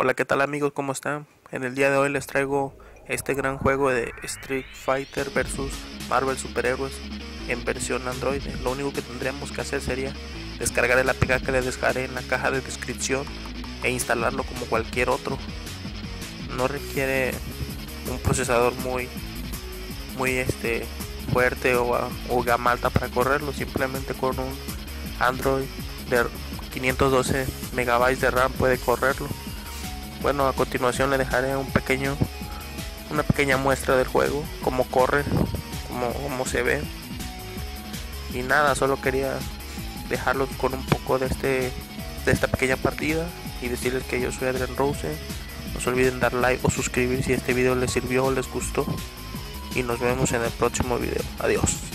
Hola, ¿qué tal amigos? ¿Cómo están? En el día de hoy les traigo este gran juego de Street Fighter vs Marvel Superhéroes en versión Android. Lo único que tendríamos que hacer sería descargar el APK que les dejaré en la caja de descripción e instalarlo como cualquier otro. No requiere un procesador muy muy este fuerte o, o gama alta para correrlo, simplemente con un Android de 512 megabytes de RAM puede correrlo. Bueno, a continuación le dejaré un pequeño una pequeña muestra del juego, cómo corre, cómo, cómo se ve. Y nada, solo quería dejarlos con un poco de este de esta pequeña partida y decirles que yo soy Adrian Rose. No se olviden dar like o suscribir si este video les sirvió o les gustó. Y nos vemos en el próximo video. Adiós.